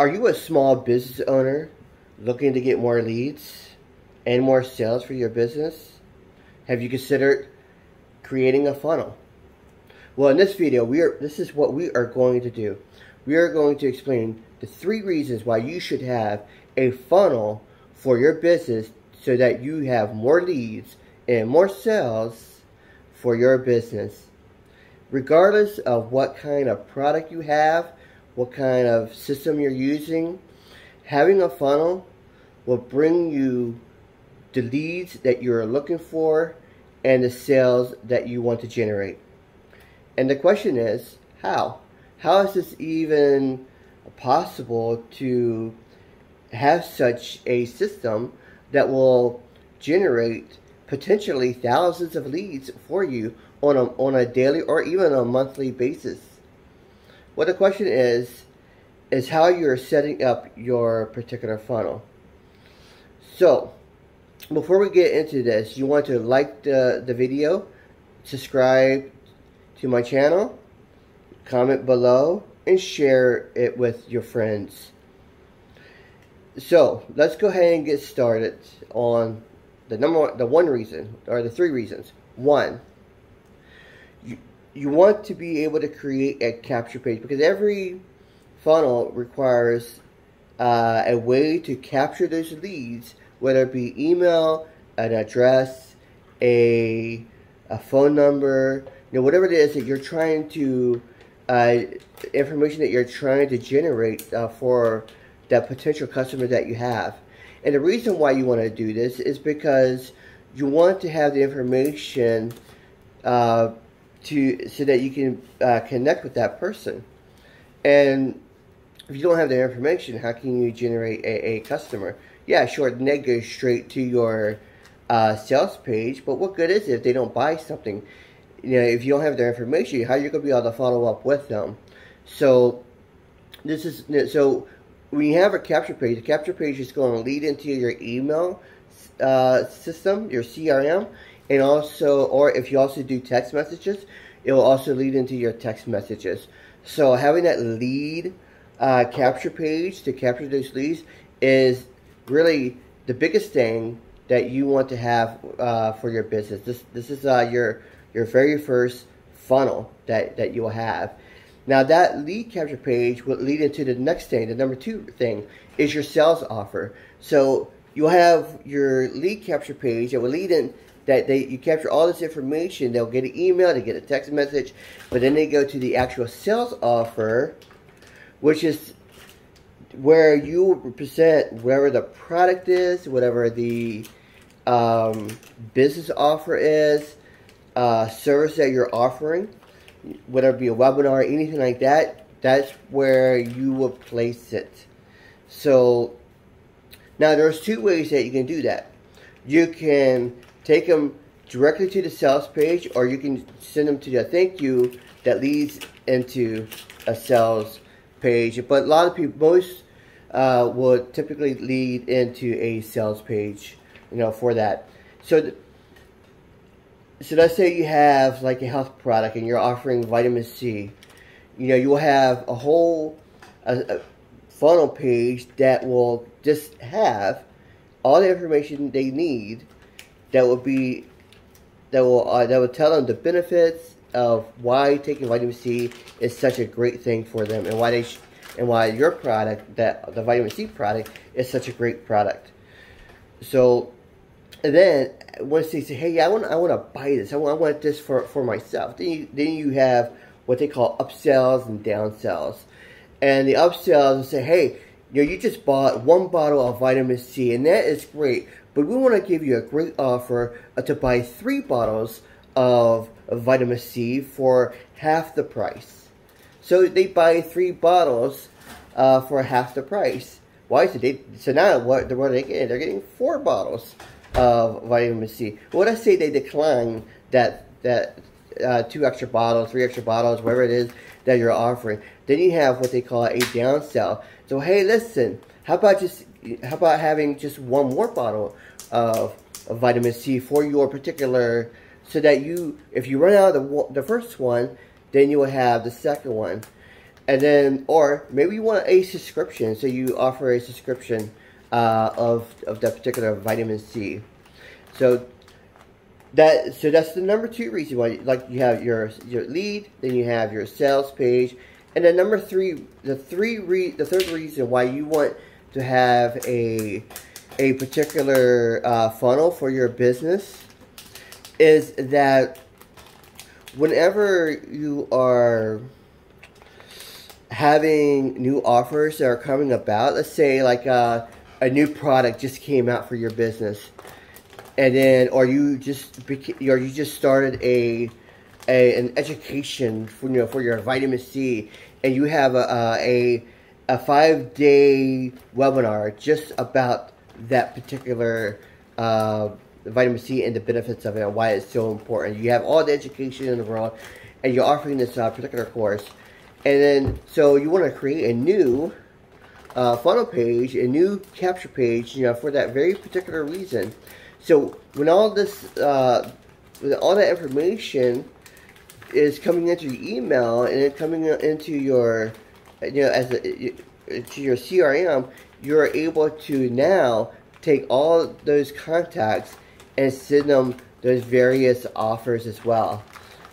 Are you a small business owner looking to get more leads and more sales for your business? Have you considered creating a funnel? Well, in this video, we are this is what we are going to do. We are going to explain the three reasons why you should have a funnel for your business so that you have more leads and more sales for your business. Regardless of what kind of product you have, what kind of system you're using, having a funnel will bring you the leads that you're looking for and the sales that you want to generate. And the question is, how? How is this even possible to have such a system that will generate potentially thousands of leads for you on a, on a daily or even a monthly basis? What the question is, is how you're setting up your particular funnel. So, before we get into this, you want to like the, the video, subscribe to my channel, comment below, and share it with your friends. So, let's go ahead and get started on the number one, the one reason, or the three reasons. One, you, want to be able to create a capture page because every funnel requires uh, a way to capture those leads, whether it be email, an address, a, a phone number, you know, whatever it is that you're trying to, uh, information that you're trying to generate uh, for that potential customer that you have. And the reason why you want to do this is because you want to have the information uh, to so that you can uh, connect with that person. And if you don't have their information, how can you generate a, a customer? Yeah, sure, they go straight to your uh, sales page, but what good is it if they don't buy something? You know, if you don't have their information, how are you going to be able to follow up with them? So, this is so when you have a capture page, the capture page is going to lead into your email uh, system, your CRM, and also, or if you also do text messages, it will also lead into your text messages. So having that lead uh, capture page to capture those leads is really the biggest thing that you want to have uh, for your business. This this is uh, your your very first funnel that that you'll have. Now that lead capture page will lead into the next thing. The number two thing is your sales offer. So you'll have your lead capture page that will lead in that they you capture all this information. They'll get an email, they get a text message, but then they go to the actual sales offer which is where you present whatever the product is, whatever the um, business offer is, uh, service that you're offering, whether it be a webinar, anything like that, that's where you will place it. So now there's two ways that you can do that. You can take them directly to the sales page or you can send them to the thank you that leads into a sales page, but a lot of people, most uh, would typically lead into a sales page, you know, for that. So, so let's say you have like a health product and you're offering vitamin C. You know, you will have a whole a, a funnel page that will just have all the information they need that will be that will uh, that will tell them the benefits of why taking vitamin C is such a great thing for them and why they and why your product, that the vitamin C product, is such a great product. So then once they say, hey, I want I want to buy this, I want, I want this for, for myself, then you, then you have what they call upsells and downsells. And the upsells will say, hey, you know, you just bought one bottle of vitamin C, and that is great, but we want to give you a great offer uh, to buy three bottles of, vitamin C for half the price. So they buy three bottles uh, for half the price. Why is it? They, so now what, what are they getting? They're getting four bottles of vitamin C. Well, let's say they decline that that uh, two extra bottles, three extra bottles, whatever it is that you're offering. Then you have what they call a downsell. So hey, listen, how about just how about having just one more bottle of, of vitamin C for your particular, so that you, if you run out of the the first one, then you will have the second one. and then, or maybe you want a subscription, so you offer a subscription uh, of of that particular vitamin C. So that so that's the number two reason why like you have your your lead, then you have your sales page, and then number three, the three re, the third reason why you want to have a a particular uh, funnel for your business is that whenever you are having new offers that are coming about, let's say like uh, a new product just came out for your business, and then or you just or you just started a, a an education for you know for your vitamin C, and you have a a, a five day webinar just about that particular uh, vitamin C and the benefits of it and why it's so important. You have all the education in the world, and you're offering this uh, particular course, and then so you want to create a new uh, funnel page, a new capture page, you know, for that very particular reason. So when all this, uh, when all that information is coming into your email and then coming into your, you know, as a, to your CRM, you're able to now take all those contacts and send them those various offers as well.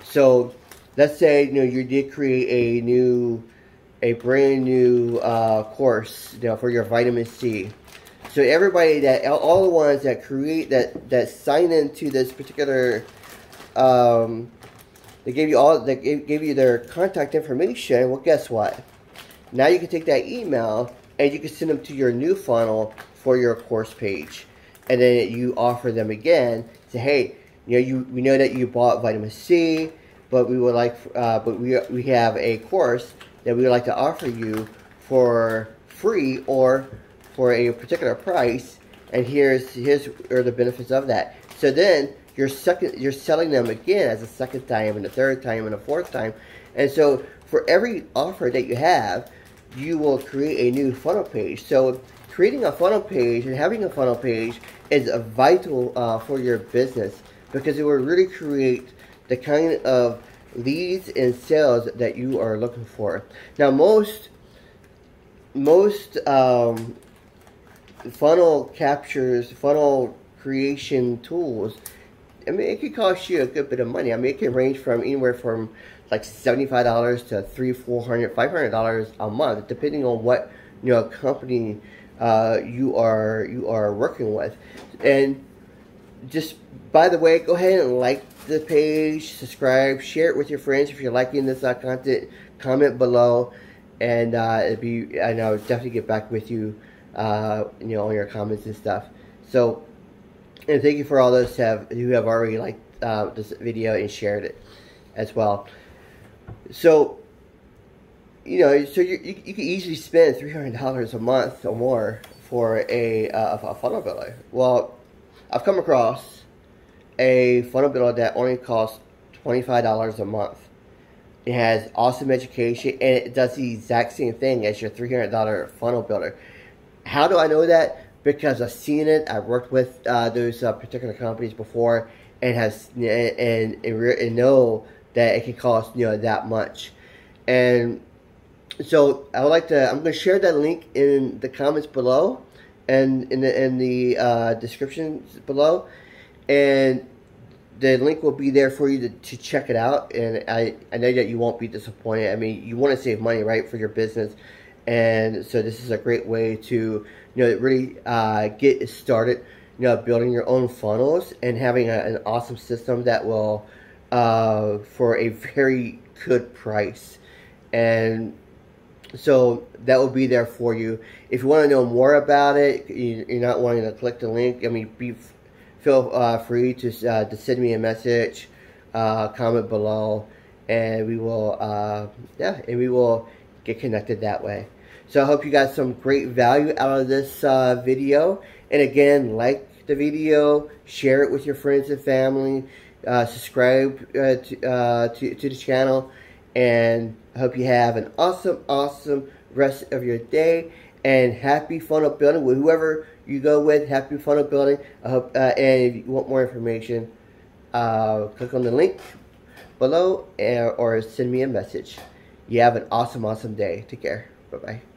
So let's say you know you did create a new, a brand new uh, course, you know, for your vitamin C. So everybody that all the ones that create that that sign into this particular, um, they gave you all they gave, gave you their contact information. Well, guess what? Now you can take that email and you can send them to your new funnel for your course page, and then you offer them again. Say, hey, you know, you we know that you bought vitamin C, but we would like, uh, but we we have a course that we would like to offer you for free or for a particular price, and here's here's are the benefits of that. So then you're second you're selling them again as a second time and a third time and a fourth time. And so for every offer that you have, you will create a new funnel page. So creating a funnel page and having a funnel page is vital uh, for your business because it will really create the kind of leads and sales that you are looking for. Now most most um, funnel captures, funnel creation tools, I mean, it could cost you a good bit of money. I mean, it can range from anywhere from like $75 to three, $400, $500 a month, depending on what, you know, company uh, you are you are working with. And just, by the way, go ahead and like the page, subscribe, share it with your friends if you're liking this uh, content, comment below, and uh, it'd be, I know, definitely get back with you uh, you know, on your comments and stuff. So, and thank you for all those who have, who have already liked uh, this video and shared it as well. So, you know, so you, you, you can easily spend $300 a month or more for a, uh, a funnel builder. Well, I've come across a funnel builder that only costs $25 a month. It has awesome education and it does the exact same thing as your $300 funnel builder. How do I know that? Because I've seen it. I've worked with uh, those uh, particular companies before, and has and, and and know that it can cost you know that much. And so I would like to. I'm going to share that link in the comments below, and in the in the uh, description below, and the link will be there for you to, to check it out. And I I know that you won't be disappointed. I mean, you want to save money, right, for your business. And so this is a great way to, you know, really uh, get started, you know, building your own funnels and having a, an awesome system that will, uh, for a very good price. And so that will be there for you. If you want to know more about it, you're not wanting to click the link, I mean, be feel uh, free to, uh, to send me a message, uh, comment below, and we will, uh, yeah, and we will get connected that way. So I hope you got some great value out of this uh, video. And again, like the video, share it with your friends and family, uh, subscribe uh, to, uh, to, to the channel, and I hope you have an awesome, awesome rest of your day. And happy funnel building with whoever you go with. Happy funnel building. I hope. Uh, and if you want more information, uh, click on the link below or send me a message. You have an awesome, awesome day. Take care. Bye bye.